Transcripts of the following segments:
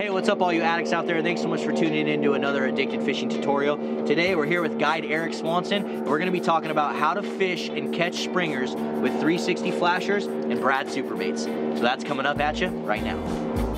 Hey, what's up all you addicts out there? Thanks so much for tuning in to another addicted fishing tutorial. Today we're here with guide Eric Swanson and we're gonna be talking about how to fish and catch springers with 360 flashers and Brad Superbaits. So that's coming up at you right now.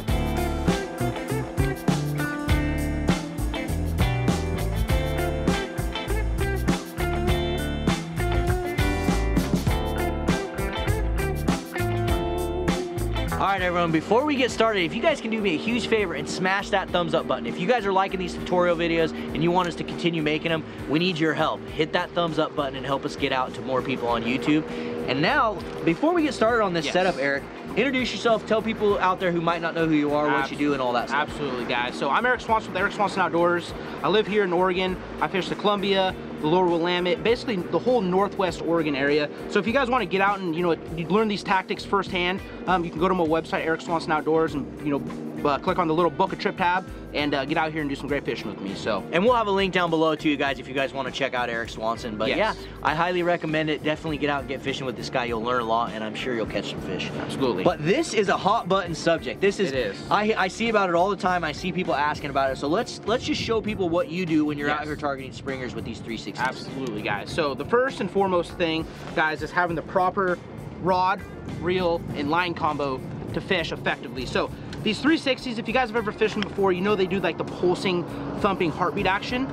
Right, everyone, before we get started, if you guys can do me a huge favor and smash that thumbs up button. If you guys are liking these tutorial videos and you want us to continue making them, we need your help. Hit that thumbs up button and help us get out to more people on YouTube. And now, before we get started on this yes. setup, Eric, introduce yourself, tell people out there who might not know who you are, what you do, and all that stuff. Absolutely, guys. So I'm Eric Swanson with Eric Swanson Outdoors. I live here in Oregon. I fish the Columbia, Lower Willamette, basically the whole Northwest Oregon area. So if you guys want to get out and you know learn these tactics firsthand, um, you can go to my website, Eric Swanson Outdoors, and you know uh, click on the little book a trip tab and uh, get out here and do some great fishing with me. So and we'll have a link down below to you guys if you guys want to check out Eric Swanson. But yes. yeah, I highly recommend it. Definitely get out and get fishing with this guy. You'll learn a lot, and I'm sure you'll catch some fish. Absolutely. But this is a hot button subject. This is. I I see about it all the time. I see people asking about it. So let's let's just show people what you do when you're yes. out here targeting springers with these 360s. Absolutely, guys. So the first and foremost thing, guys, is having the proper rod, reel, and line combo to fish effectively. So these 360s, if you guys have ever fished them before, you know they do like the pulsing, thumping heartbeat action.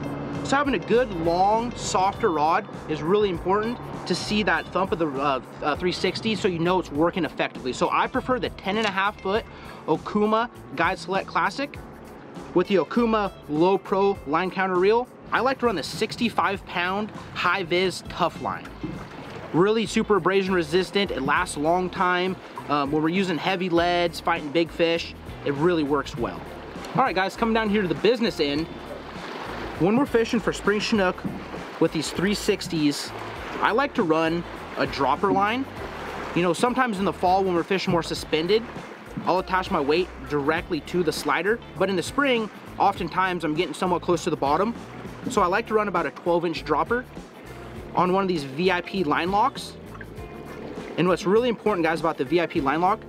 So having a good, long, softer rod is really important to see that thump of the uh, uh, 360 so you know it's working effectively. So I prefer the 10 and a half foot Okuma Guide Select Classic with the Okuma Low Pro line counter reel. I like to run the 65 pound high vis TUFline. Really super abrasion resistant, it lasts a long time. Um, when we're using heavy leads, fighting big fish, it really works well. All right guys, coming down here to the business end, when we're fishing for spring chinook with these 360s, I like to run a dropper line. You know, sometimes in the fall when we're fishing more suspended, I'll attach my weight directly to the slider. But in the spring, oftentimes I'm getting somewhat close to the bottom. So I like to run about a 12 inch dropper on one of these VIP line locks. And what's really important guys about the VIP line lock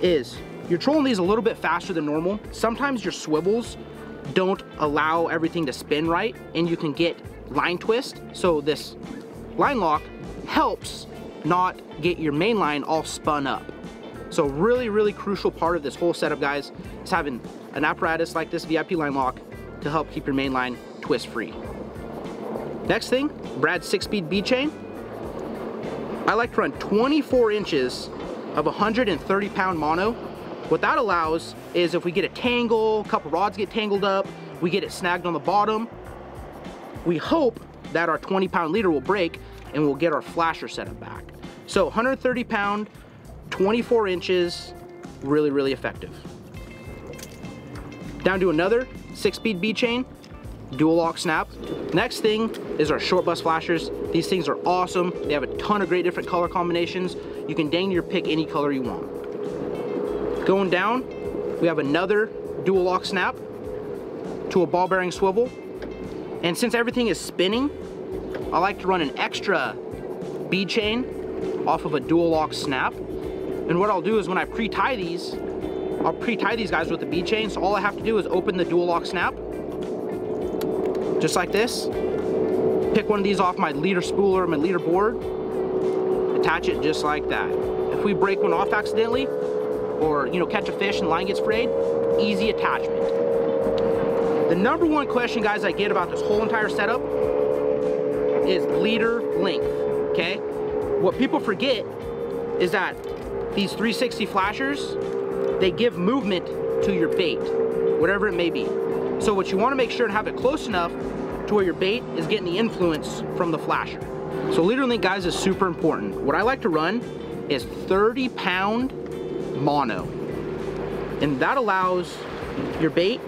is you're trolling these a little bit faster than normal. Sometimes your swivels don't allow everything to spin right and you can get line twist. So this line lock helps not get your main line all spun up. So really, really crucial part of this whole setup, guys, is having an apparatus like this VIP line lock to help keep your main line twist free. Next thing, Brad's six-speed bead chain. I like to run 24 inches of 130 pound mono. What that allows is if we get a tangle, a couple rods get tangled up, we get it snagged on the bottom, we hope that our 20 pound leader will break and we'll get our flasher setup back. So 130 pound, 24 inches, really, really effective. Down to another six speed bead chain, dual lock snap. Next thing is our short bus flashers. These things are awesome. They have a ton of great different color combinations. You can dang your pick any color you want. Going down, we have another dual lock snap to a ball bearing swivel. And since everything is spinning, I like to run an extra bead chain off of a dual lock snap. And what I'll do is when I pre-tie these, I'll pre-tie these guys with the bead chain. So all I have to do is open the dual lock snap, just like this. Pick one of these off my leader spool or my leader board, attach it just like that. If we break one off accidentally, or you know catch a fish and line gets frayed, easy attachment. The number one question guys I get about this whole entire setup is leader length, okay? What people forget is that these 360 flashers, they give movement to your bait, whatever it may be. So what you wanna make sure and have it close enough to where your bait is getting the influence from the flasher. So leader length guys is super important. What I like to run is 30 pound mono. And that allows your bait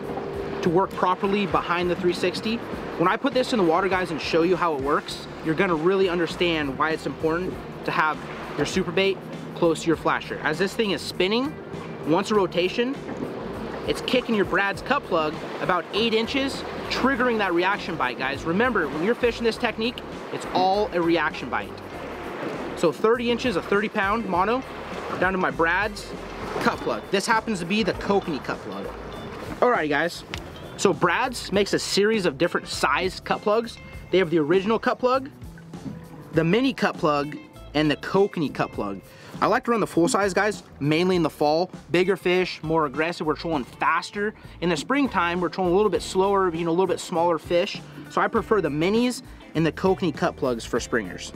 to work properly behind the 360. When I put this in the water guys and show you how it works, you're gonna really understand why it's important to have your super bait close to your flasher. As this thing is spinning, once a rotation, it's kicking your Brad's cut plug about eight inches, triggering that reaction bite, guys. Remember, when you're fishing this technique, it's all a reaction bite. So 30 inches, a 30 pound mono, down to my Brad's cut plug. This happens to be the Kokanee cut plug. Alrighty guys, so Brad's makes a series of different size cut plugs. They have the original cut plug, the mini cut plug, and the kokanee cut plug. I like to run the full size guys, mainly in the fall. Bigger fish, more aggressive, we're trolling faster. In the springtime, we're trolling a little bit slower, you know, a little bit smaller fish. So I prefer the minis and the kokanee cut plugs for springers.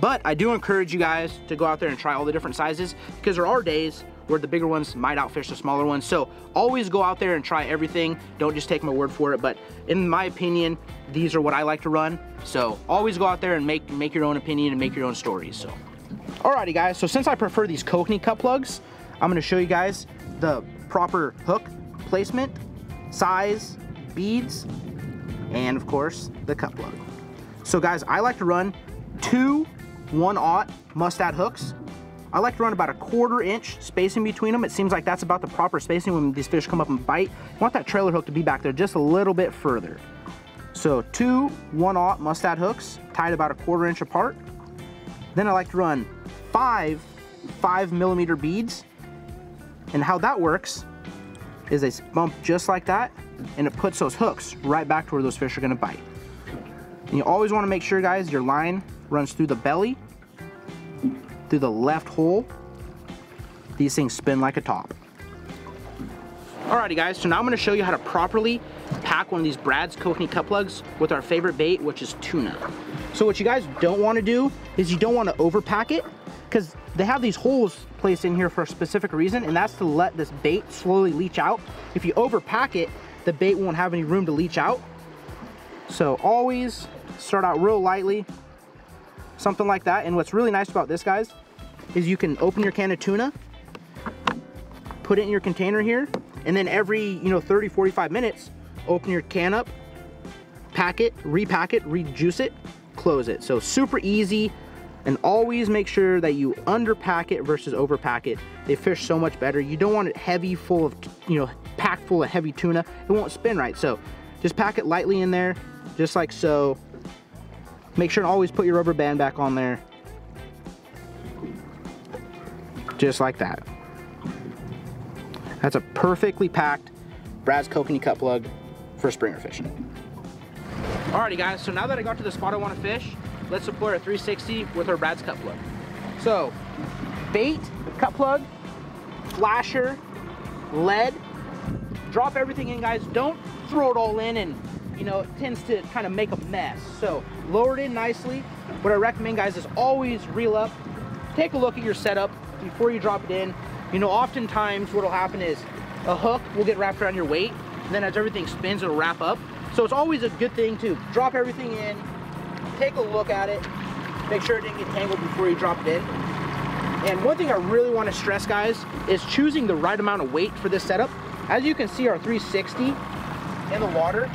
But I do encourage you guys to go out there and try all the different sizes because there are days where the bigger ones might outfish the smaller ones. So always go out there and try everything. Don't just take my word for it. But in my opinion, these are what I like to run. So always go out there and make, make your own opinion and make your own stories. So, alrighty guys. So since I prefer these kokanee cut plugs, I'm gonna show you guys the proper hook placement, size, beads, and of course, the cut plug. So guys, I like to run two one aught mustad hooks I like to run about a quarter inch spacing between them. It seems like that's about the proper spacing when these fish come up and bite. You want that trailer hook to be back there just a little bit further. So two one-aught mustad hooks tied about a quarter inch apart. Then I like to run five five millimeter beads. And how that works is they bump just like that and it puts those hooks right back to where those fish are gonna bite. And you always wanna make sure guys, your line runs through the belly through the left hole, these things spin like a top. Alrighty guys, so now I'm gonna show you how to properly pack one of these Brad's kokanee cut plugs with our favorite bait, which is tuna. So what you guys don't wanna do is you don't wanna overpack it because they have these holes placed in here for a specific reason and that's to let this bait slowly leach out. If you overpack it, the bait won't have any room to leach out. So always start out real lightly, something like that. And what's really nice about this, guys, is you can open your can of tuna, put it in your container here, and then every, you know, 30, 45 minutes, open your can up, pack it, repack it, rejuice it, close it. So super easy, and always make sure that you underpack it versus overpack it. They fish so much better. You don't want it heavy full of, you know, packed full of heavy tuna. It won't spin right. So just pack it lightly in there, just like so. Make sure to always put your rubber band back on there just like that. That's a perfectly packed Brad's Kokanee cut plug for springer fishing. Alrighty guys, so now that I got to the spot I want to fish, let's deploy our 360 with our Brad's cut plug. So, bait, cut plug, flasher, lead, drop everything in guys. Don't throw it all in and you know, it tends to kind of make a mess. So lower it in nicely. What I recommend guys is always reel up, take a look at your setup, before you drop it in. You know, oftentimes what'll happen is a hook will get wrapped around your weight, and then as everything spins, it'll wrap up. So it's always a good thing to drop everything in, take a look at it, make sure it didn't get tangled before you drop it in. And one thing I really want to stress, guys, is choosing the right amount of weight for this setup. As you can see, our 360 in the water,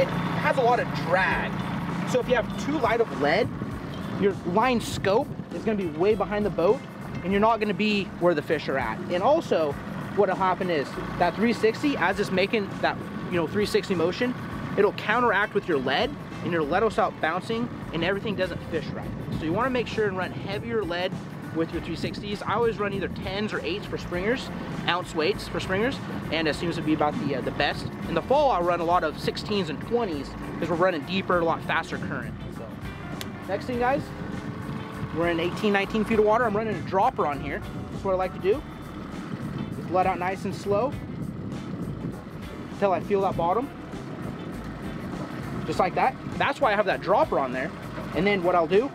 it has a lot of drag. So if you have too light of lead, your line scope is gonna be way behind the boat and you're not gonna be where the fish are at. And also, what'll happen is that 360, as it's making that you know 360 motion, it'll counteract with your lead and it'll let us out bouncing and everything doesn't fish right. So you wanna make sure and run heavier lead with your 360s. I always run either 10s or 8s for springers, ounce weights for springers, and it seems to be about the, uh, the best. In the fall, I'll run a lot of 16s and 20s because we're running deeper, a lot faster current. So, next thing guys, we're in 18, 19 feet of water. I'm running a dropper on here. That's what I like to do. Just let out nice and slow until I feel that bottom. Just like that. That's why I have that dropper on there. And then what I'll do,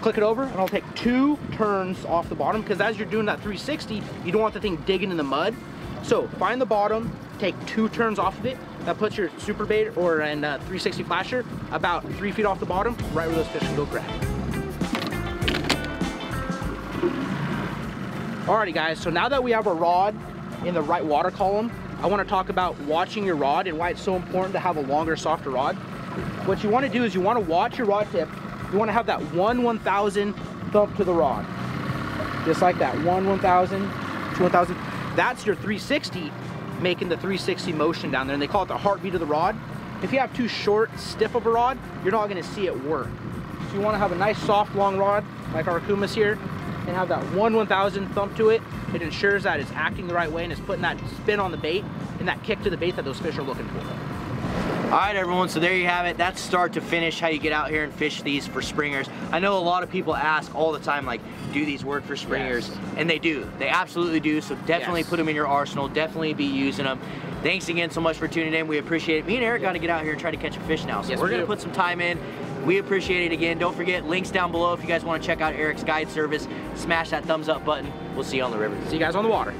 click it over and I'll take two turns off the bottom because as you're doing that 360, you don't want the thing digging in the mud. So find the bottom, take two turns off of it. That puts your super bait or an uh, 360 flasher about three feet off the bottom, right where those fish can go grab. Alrighty guys, so now that we have a rod in the right water column, I wanna talk about watching your rod and why it's so important to have a longer, softer rod. What you wanna do is you wanna watch your rod tip. You wanna have that one 1,000 thump to the rod. Just like that, one 1,000, two 1,000. That's your 360 making the 360 motion down there, and they call it the heartbeat of the rod. If you have too short, stiff of a rod, you're not gonna see it work. So you wanna have a nice, soft, long rod, like our Okumas here, and have that one 1000 thump to it, it ensures that it's acting the right way and it's putting that spin on the bait and that kick to the bait that those fish are looking for. All right, everyone, so there you have it. That's start to finish how you get out here and fish these for springers. I know a lot of people ask all the time, like, do these work for springers? Yes. And they do. They absolutely do, so definitely Yes. put them in your arsenal. Definitely be using them. Thanks again so much for tuning in. We appreciate it. Me and Eric got to get out here and try to catch a fish now, so Yes, we're we going to put some time in. We appreciate it again. Don't forget, links down below if you guys want to check out Eric's guide service. Smash that thumbs up button. We'll see you on the river. See you guys on the water.